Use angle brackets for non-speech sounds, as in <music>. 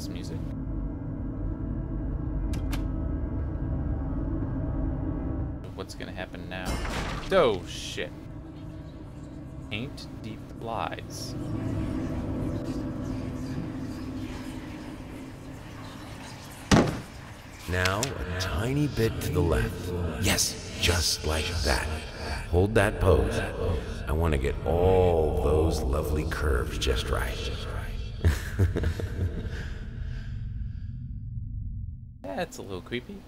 ominous music. What's gonna happen now? Oh shit. Paint deep lies. Now, a tiny bit to the left. Yes, just like that. Hold that pose. I want to get all those lovely curves just right. <laughs> That's a little creepy.